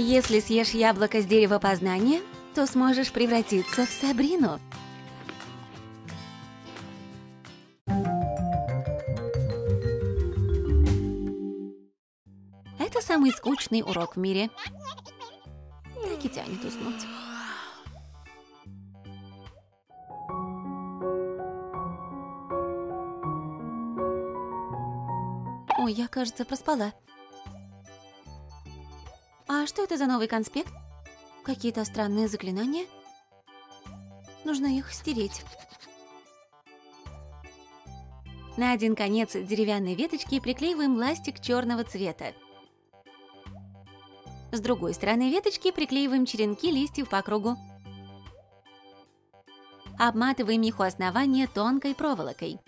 Если съешь яблоко с дерева познания, то сможешь превратиться в Сабрину. Это самый скучный урок в мире. Так и тянет уснуть. Ой, я, кажется, проспала. А что это за новый конспект? Какие-то странные заклинания? Нужно их стереть. На один конец деревянной веточки приклеиваем ластик черного цвета. С другой стороны веточки приклеиваем черенки листьев по кругу. Обматываем их у основания тонкой проволокой.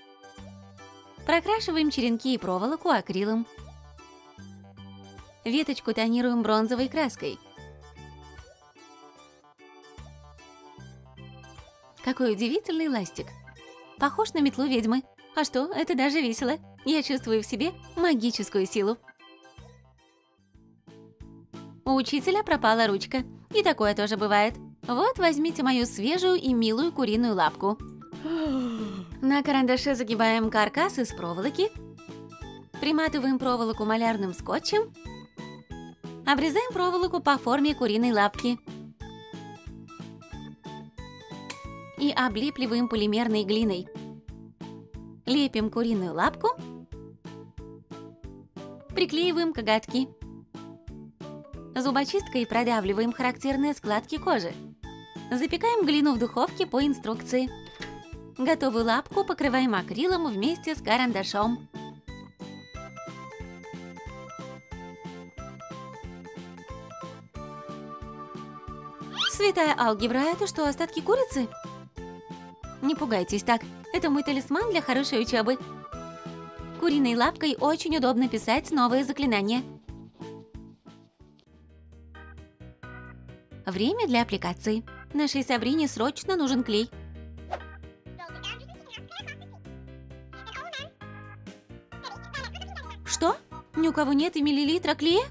Прокрашиваем черенки и проволоку акрилом. Веточку тонируем бронзовой краской. Какой удивительный ластик. Похож на метлу ведьмы. А что, это даже весело. Я чувствую в себе магическую силу. У учителя пропала ручка. И такое тоже бывает. Вот возьмите мою свежую и милую куриную лапку. На карандаше загибаем каркас из проволоки. Приматываем проволоку малярным скотчем. Обрезаем проволоку по форме куриной лапки. И облепливаем полимерной глиной. Лепим куриную лапку. Приклеиваем коготки. Зубочисткой продавливаем характерные складки кожи. Запекаем глину в духовке по инструкции. Готовую лапку покрываем акрилом вместе с карандашом. Святая алгебра – это что, остатки курицы? Не пугайтесь так, это мой талисман для хорошей учебы. Куриной лапкой очень удобно писать новые заклинания. Время для аппликации. Нашей Сабрине срочно нужен клей. Что? Ни у кого нет и миллилитра клея?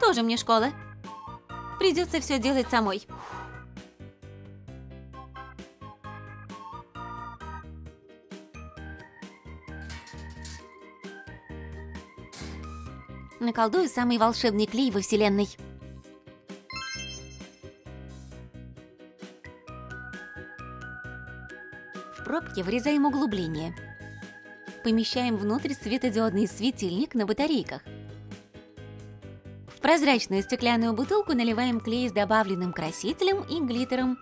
Тоже мне школа. Придется все делать самой. Наколдую самый волшебный клей во вселенной. В пробке вырезаем углубление. Помещаем внутрь светодиодный светильник на батарейках. В прозрачную стеклянную бутылку наливаем клей с добавленным красителем и глиттером.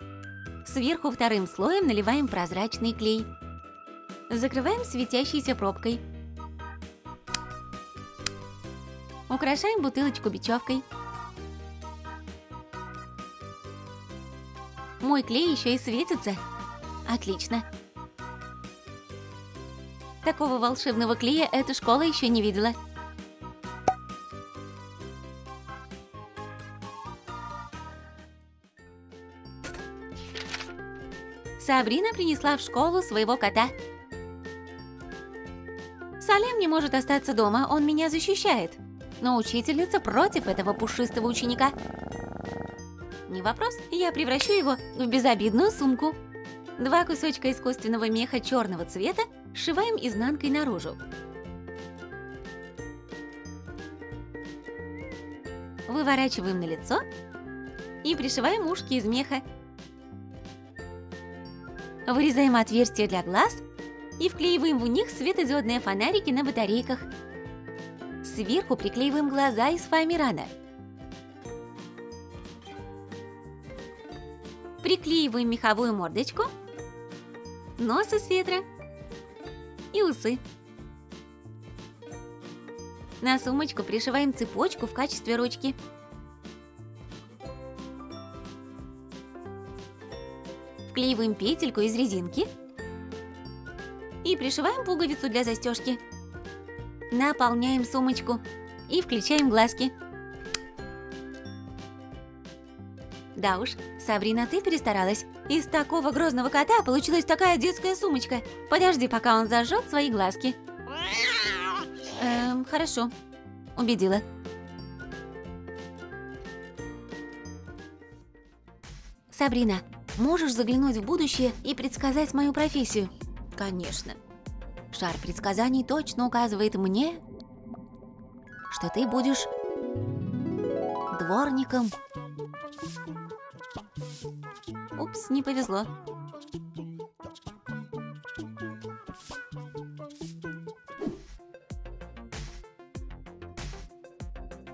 Сверху вторым слоем наливаем прозрачный клей. Закрываем светящейся пробкой. Украшаем бутылочку бечевкой. Мой клей еще и светится. Отлично. Такого волшебного клея эта школа еще не видела. Сабрина принесла в школу своего кота. Салем не может остаться дома, он меня защищает. Но учительница против этого пушистого ученика. Не вопрос, я превращу его в безобидную сумку. Два кусочка искусственного меха черного цвета сшиваем изнанкой наружу. Выворачиваем на лицо и пришиваем ушки из меха. Вырезаем отверстия для глаз и вклеиваем в них светодиодные фонарики на батарейках. Сверху приклеиваем глаза из фоамирана. Приклеиваем меховую мордочку, нос из фетра и усы. На сумочку пришиваем цепочку в качестве ручки. Вклеиваем петельку из резинки и пришиваем пуговицу для застежки. Наполняем сумочку и включаем глазки. Да уж, Сабрина, ты перестаралась. Из такого грозного кота получилась такая детская сумочка. Подожди, пока он зажжет свои глазки. Эм, хорошо. Убедила. Сабрина, можешь заглянуть в будущее и предсказать мою профессию? Конечно. Шар предсказаний точно указывает мне, что ты будешь дворником. Упс, не повезло.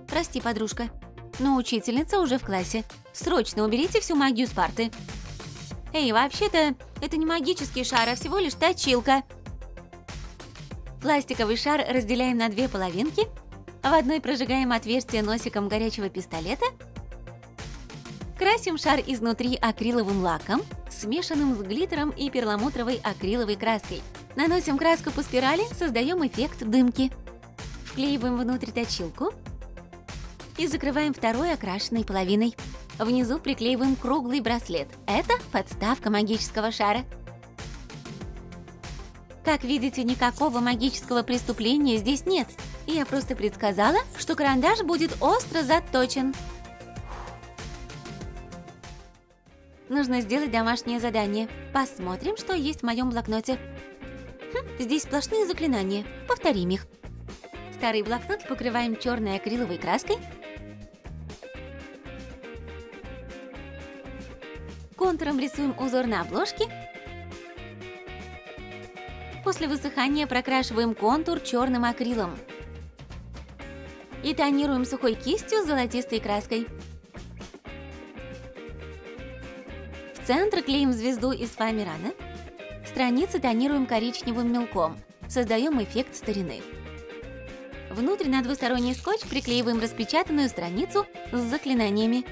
Прости, подружка, но учительница уже в классе. Срочно уберите всю магию с парты. Эй, вообще-то, это не магический шар, а всего лишь точилка. Пластиковый шар разделяем на две половинки. В одной прожигаем отверстие носиком горячего пистолета. Красим шар изнутри акриловым лаком, смешанным с глиттером и перламутровой акриловой краской. Наносим краску по спирали, создаем эффект дымки. Вклеиваем внутрь точилку и закрываем второй окрашенной половиной. Внизу приклеиваем круглый браслет. Это подставка магического шара. Как видите, никакого магического преступления здесь нет. Я просто предсказала, что карандаш будет остро заточен. Нужно сделать домашнее задание. Посмотрим, что есть в моем блокноте. Хм, здесь сплошные заклинания. Повторим их. Старый блокнот покрываем черной акриловой краской Контуром рисуем узор на обложке. После высыхания прокрашиваем контур черным акрилом. И тонируем сухой кистью с золотистой краской. В центр клеим звезду из фоамирана. Страницы тонируем коричневым мелком. Создаем эффект старины. Внутрь на двусторонний скотч приклеиваем распечатанную страницу с заклинаниями.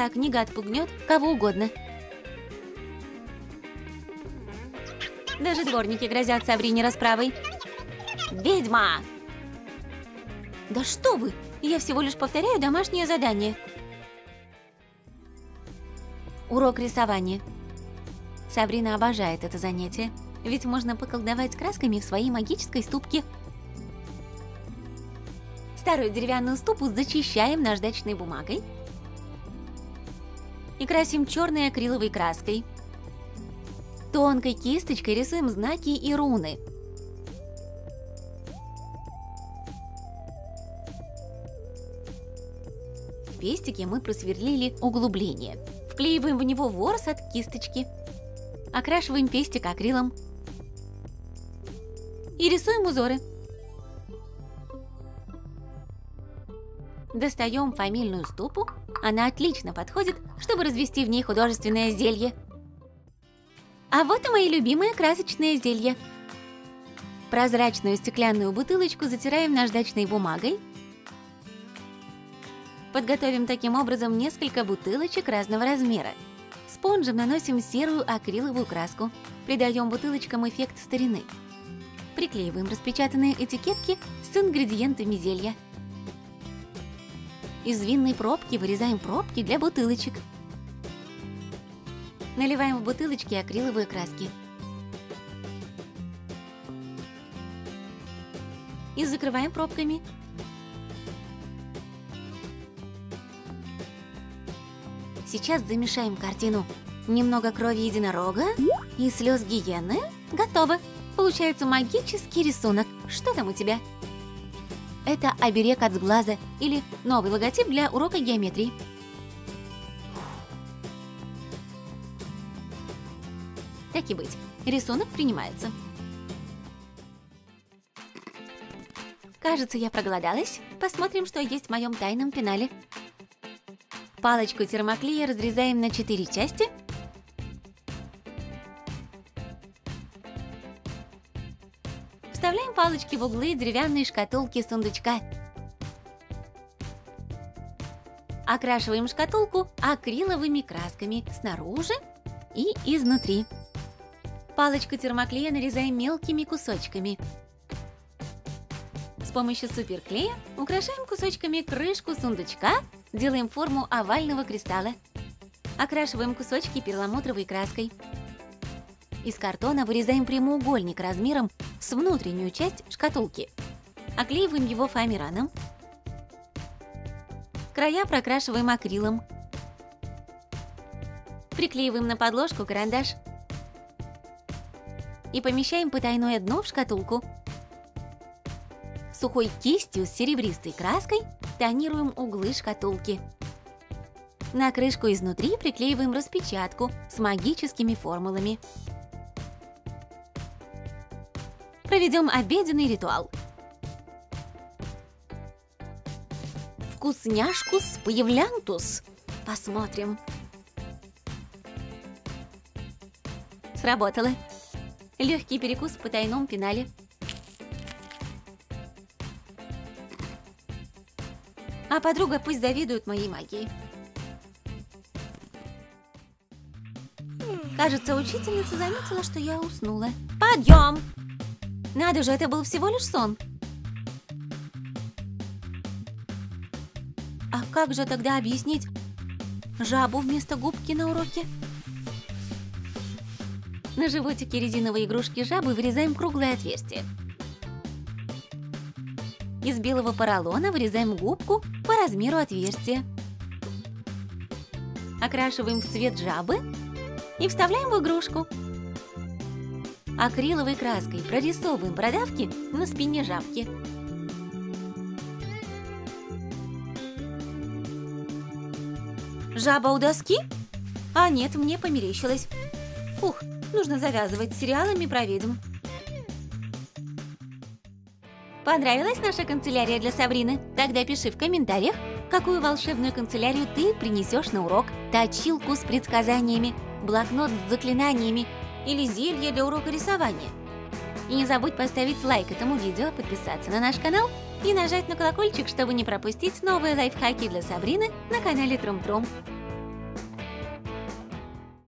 Такая книга отпугнет кого угодно. Даже дворники грозят Сабрине расправой. Ведьма! Да что вы! Я всего лишь повторяю домашнее задание. Урок рисования. Сабрина обожает это занятие, ведь можно поколдовать красками в своей магической ступке. Старую деревянную ступу зачищаем наждачной бумагой, и красим черной акриловой краской. Тонкой кисточкой рисуем знаки и руны. В пестике мы просверлили углубление. Вклеиваем в него ворс от кисточки. Окрашиваем пестик акрилом. И рисуем узоры. Достаем фамильную ступу. Она отлично подходит, чтобы развести в ней художественное зелье. А вот и мои любимые красочные зелья. Прозрачную стеклянную бутылочку затираем наждачной бумагой. Подготовим таким образом несколько бутылочек разного размера. Спонжем наносим серую акриловую краску. Придаем бутылочкам эффект старины. Приклеиваем распечатанные этикетки с ингредиентами зелья. Из винной пробки вырезаем пробки для бутылочек. Наливаем в бутылочки акриловые краски. И закрываем пробками. Сейчас замешаем картину. Немного крови единорога и слез гиены. Готово. Получается магический рисунок. Что там у тебя? Это оберег от сглаза или новый логотип для урока геометрии. Так и быть, рисунок принимается. Кажется, я проголодалась. Посмотрим, что есть в моем тайном пенале. Палочку термоклея разрезаем на 4 части Вставляем палочки в углы деревянной шкатулки сундучка. Окрашиваем шкатулку акриловыми красками снаружи и изнутри. Палочку термоклея нарезаем мелкими кусочками. С помощью суперклея украшаем кусочками крышку сундучка, делаем форму овального кристалла. Окрашиваем кусочки перламутровой краской. Из картона вырезаем прямоугольник размером с внутреннюю часть шкатулки. Оклеиваем его фоамираном. Края прокрашиваем акрилом. Приклеиваем на подложку карандаш. И помещаем потайное дно в шкатулку. Сухой кистью с серебристой краской тонируем углы шкатулки. На крышку изнутри приклеиваем распечатку с магическими формулами. Проведем обеденный ритуал. Вкусняшкус появлянтус. Посмотрим. Сработало. Легкий перекус в потайном пенале. А подруга пусть завидует моей магии. Кажется, учительница заметила, что я уснула. Подъем! Надо же, это был всего лишь сон. А как же тогда объяснить жабу вместо губки на уроке? На животике резиновой игрушки жабы вырезаем круглое отверстие. Из белого поролона вырезаем губку по размеру отверстия. Окрашиваем в цвет жабы и вставляем в игрушку. Акриловой краской прорисовываем продавки на спине жабки. Жаба у доски? А нет, мне померещилось. Ух, нужно завязывать с сериалами про ведьм. Понравилась наша канцелярия для Сабрины? Тогда пиши в комментариях, какую волшебную канцелярию ты принесешь на урок. Точилку с предсказаниями, блокнот с заклинаниями или зелье для урока рисования. И не забудь поставить лайк этому видео, подписаться на наш канал и нажать на колокольчик, чтобы не пропустить новые лайфхаки для Сабрины на канале Трум-Трум.